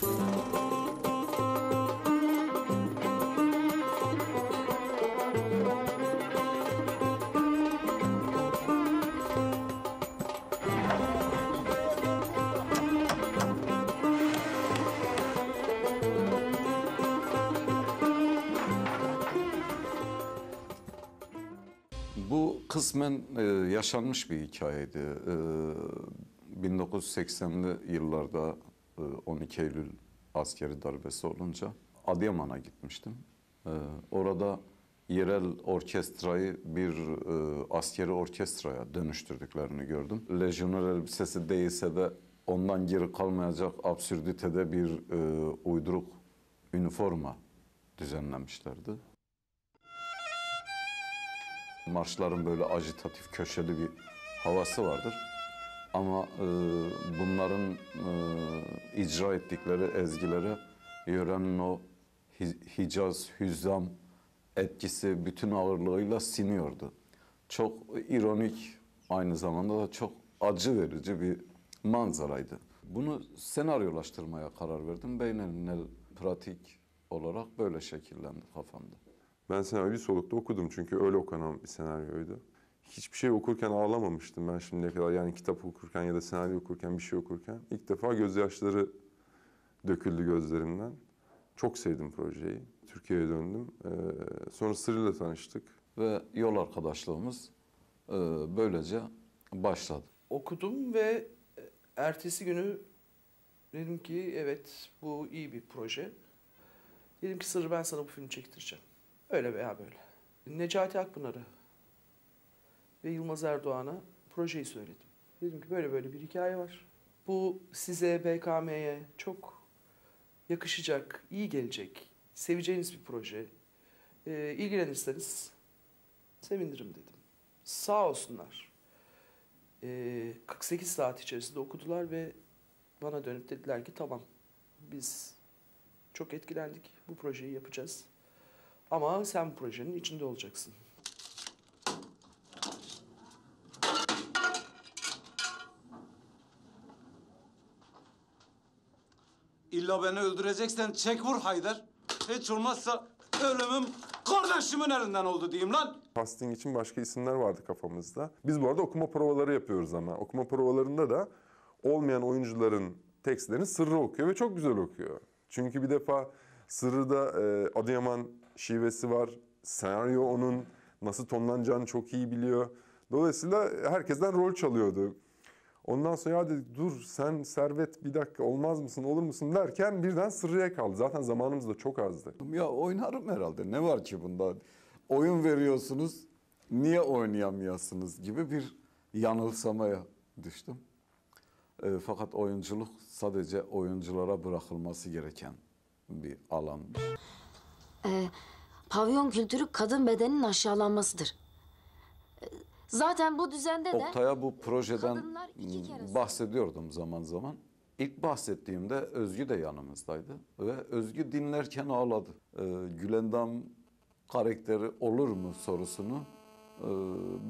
Bu kısmen e, yaşanmış bir hikayeydi. E, 1980'li yıllarda 12 Eylül askeri darbesi olunca Adıyaman'a gitmiştim. E, orada yerel orkestrayı bir e, askeri orkestraya dönüştürdüklerini gördüm. Lejyoner elbisesi değilse de ondan geri kalmayacak absürditede bir e, uyduruk üniforma düzenlemişlerdi. Marşların böyle ajitatif, köşeli bir havası vardır. Ama e, bunların e, icra ettikleri ezgilere yörenin o Hi- Hicaz, Hüzzam etkisi bütün ağırlığıyla siniyordu. Çok ironik, aynı zamanda da çok acı verici bir manzaraydı. Bunu senaryolaştırmaya karar verdim. Beynelminel pratik olarak böyle şekillendi kafamda. Ben senaryoyu solukta okudum çünkü öyle okunan bir senaryoydu. Hiçbir şey okurken ağlamamıştım ben şimdiye kadar. Yani kitap okurken ya da senaryo okurken, bir şey okurken. ilk defa gözyaşları döküldü gözlerimden. Çok sevdim projeyi. Türkiye'ye döndüm. Ee, sonra Sırrı'yla tanıştık. Ve yol arkadaşlığımız e, böylece başladı. okudum ve e, ertesi günü dedim ki evet bu iyi bir proje. Dedim ki Sırrı ben sana bu filmi çektireceğim. Öyle veya böyle. Necati Akpınar'a ve Yılmaz Erdoğan'a projeyi söyledim. Dedim ki böyle böyle bir hikaye var. Bu size BKM'ye çok yakışacak, iyi gelecek, seveceğiniz bir proje. Ee, ilgilenirseniz sevinirim dedim. Sağ olsunlar. Ee, 48 saat içerisinde okudular ve bana dönüp dediler ki tamam biz çok etkilendik bu projeyi yapacağız. Ama sen bu projenin içinde olacaksın. İlla beni öldüreceksen çek vur Haydar. Hiç olmazsa ölümüm kardeşimin elinden oldu diyeyim lan. Casting için başka isimler vardı kafamızda. Biz bu arada okuma provaları yapıyoruz ama. Okuma provalarında da olmayan oyuncuların tekstlerini Sırrı okuyor ve çok güzel okuyor. Çünkü bir defa Sırrı'da e, Adıyaman şivesi var. Senaryo onun nasıl tonlanacağını çok iyi biliyor. Dolayısıyla herkesten rol çalıyordu. Ondan sonra ya dedi dur sen Servet bir dakika olmaz mısın olur musun derken birden Sırrı'ya kaldı. Zaten zamanımız da çok azdı. Ya oynarım herhalde. Ne var ki bunda? Oyun veriyorsunuz, niye oynayamayasınız gibi bir yanılsamaya düştüm. E, fakat oyunculuk sadece oyunculara bırakılması gereken bir alan. Pavyon kültürü kadın bedeninin aşağılanmasıdır. Zaten bu düzende de Oktay'a bu projeden kadınlar iki kere m, bahsediyordum zaman zaman. İlk bahsettiğimde Özgü de yanımızdaydı ve Özgü dinlerken ağladı. Ee, Gülendam karakteri olur mu sorusunu e,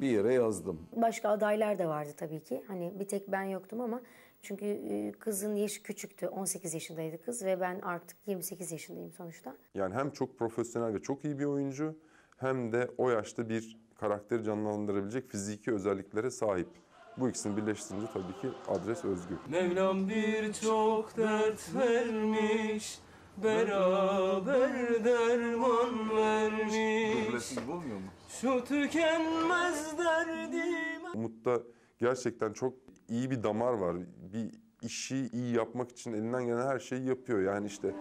bir yere yazdım. Başka adaylar da vardı tabii ki. Hani bir tek ben yoktum ama çünkü e, kızın yaşı küçüktü. 18 yaşındaydı kız ve ben artık 28 yaşındayım sonuçta. Yani hem çok profesyonel ve çok iyi bir oyuncu hem de o yaşta bir karakteri canlandırabilecek fiziki özelliklere sahip. Bu ikisini birleştirince tabii ki adres Özgür. Mevlam birçok dert vermiş Beraber derman vermiş olmuyor mu? Şu tükenmez derdime Umut'ta gerçekten çok iyi bir damar var. Bir işi iyi yapmak için elinden gelen her şeyi yapıyor. Yani işte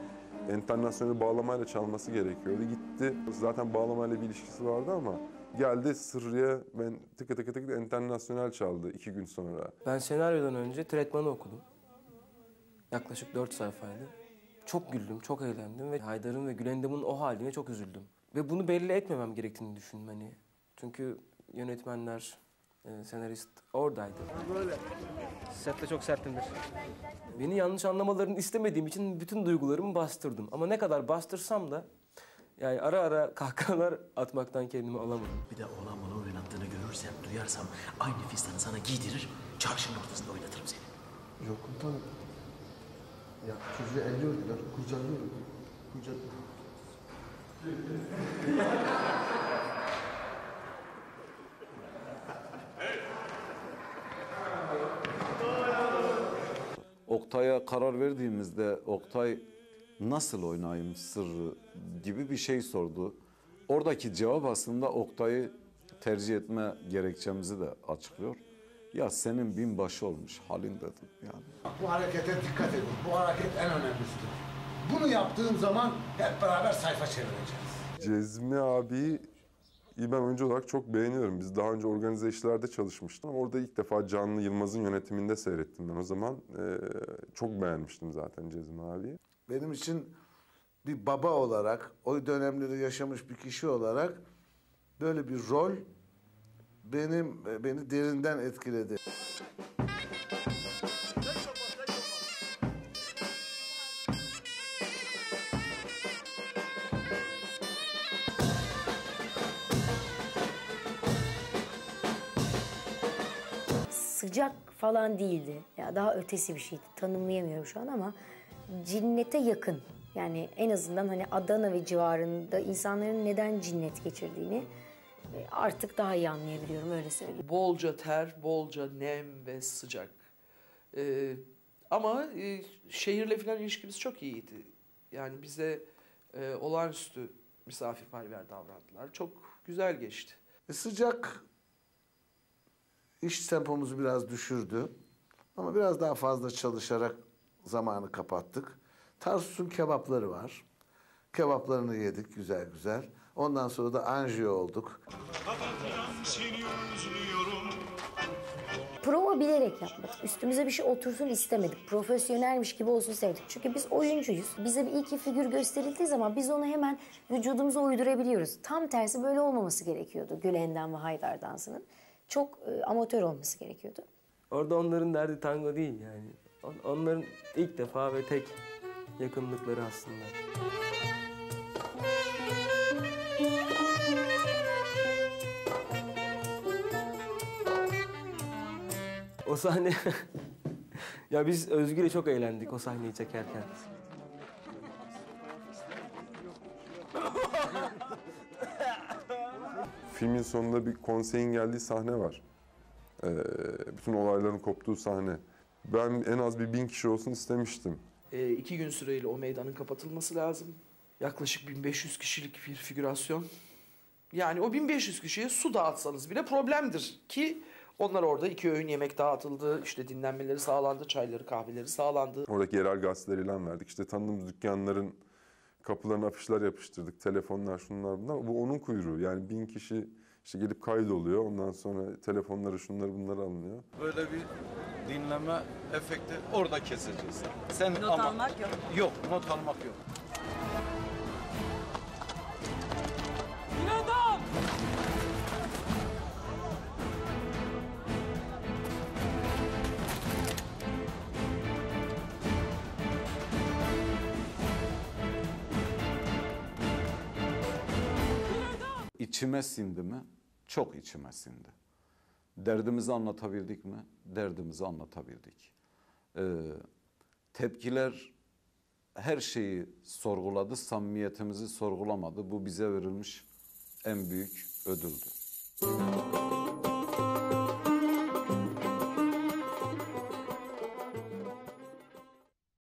enternasyonel bağlamayla çalması gerekiyordu. Gitti. Zaten bağlamayla bir ilişkisi vardı ama geldi Sırrı'ya ben tıkı tıkı tıkı enternasyonel çaldı iki gün sonra. Ben senaryodan önce tretmanı okudum. Yaklaşık dört sayfaydı. Çok güldüm, çok eğlendim ve Haydar'ın ve Gülendam'ın o haline çok üzüldüm. Ve bunu belli etmemem gerektiğini düşündüm hani. Çünkü yönetmenler, e, senarist oradaydı. Böyle. Sette çok serttimdir. Beni yanlış anlamalarını istemediğim için bütün duygularımı bastırdım. Ama ne kadar bastırsam da yani ara ara kahkahalar atmaktan kendimi alamadım. Bir de olan bana oynattığını görürsem, duyarsam aynı fistanı sana giydirir, çarşının ortasında oynatırım seni. Yok komutanım. Ya çocuğu elliyordular, kucalıyordu. Kucalıyor. Oktay'a karar verdiğimizde Oktay nasıl oynayayım sırrı gibi bir şey sordu. Oradaki cevap aslında Oktay'ı tercih etme gerekçemizi de açıklıyor. Ya senin binbaşı olmuş halin dedim yani. Bu harekete dikkat edin. Bu hareket en önemlisidir. Bunu yaptığım zaman hep beraber sayfa çevireceğiz. Cezmi abiyi ben oyuncu olarak çok beğeniyorum. Biz daha önce organize işlerde çalışmıştım. Orada ilk defa Canlı Yılmaz'ın yönetiminde seyrettim ben o zaman. Ee, çok beğenmiştim zaten Cezmi abiyi. Benim için bir baba olarak, o dönemleri yaşamış bir kişi olarak böyle bir rol benim beni derinden etkiledi. Sıcak falan değildi. Ya daha ötesi bir şeydi. Tanımlayamıyorum şu an ama cinnete yakın. Yani en azından hani Adana ve civarında insanların neden cinnet geçirdiğini e, artık daha iyi anlayabiliyorum öyle söyleyeyim. Bolca ter, bolca nem ve sıcak. Ee, ama e, şehirle falan ilişkimiz çok iyiydi. Yani bize e, olağanüstü misafirperver davrandılar. Çok güzel geçti. E, sıcak iş tempomuzu biraz düşürdü. Ama biraz daha fazla çalışarak zamanı kapattık. Tarsus'un kebapları var. Kebaplarını yedik güzel güzel. Ondan sonra da anjiyo olduk. Prova bilerek yapmadık. Üstümüze bir şey otursun istemedik. Profesyonelmiş gibi olsun istemedik. Çünkü biz oyuncuyuz. Bize bir iki figür gösterildiği zaman biz onu hemen vücudumuza uydurabiliyoruz. Tam tersi böyle olmaması gerekiyordu Gülendam ve Haydar dansının. Çok e, amatör olması gerekiyordu. Orada onların derdi tango değil yani. On- Onların ilk defa ve tek yakınlıkları aslında. O sahne... ya biz Özgür'le çok eğlendik o sahneyi çekerken. Filmin sonunda bir konseyin geldiği sahne var. Ee, bütün olayların koptuğu sahne. Ben en az bir bin kişi olsun istemiştim. Ee, iki gün süreyle o meydanın kapatılması lazım. Yaklaşık 1500 kişilik bir figürasyon. Yani o 1500 kişiye su dağıtsanız bile problemdir ki onlar orada iki öğün yemek dağıtıldı, işte dinlenmeleri sağlandı, çayları, kahveleri sağlandı. Oradaki yerel gazeteler ilan verdik. İşte tanıdığımız dükkanların kapılarına afişler yapıştırdık. Telefonlar şunlar bunlar. Bu onun kuyruğu. Yani bin kişi işte gelip kaydoluyor. Ondan sonra telefonları şunları bunları alınıyor. Böyle bir dinleme efekti orada keseceğiz. Sen Not ama- almak yok. Yok, not almak yok. İçime sindi mi? Çok içime sindi. Derdimizi anlatabildik mi? Derdimizi anlatabildik. Ee, tepkiler her şeyi sorguladı, samimiyetimizi sorgulamadı. Bu bize verilmiş en büyük ödüldü.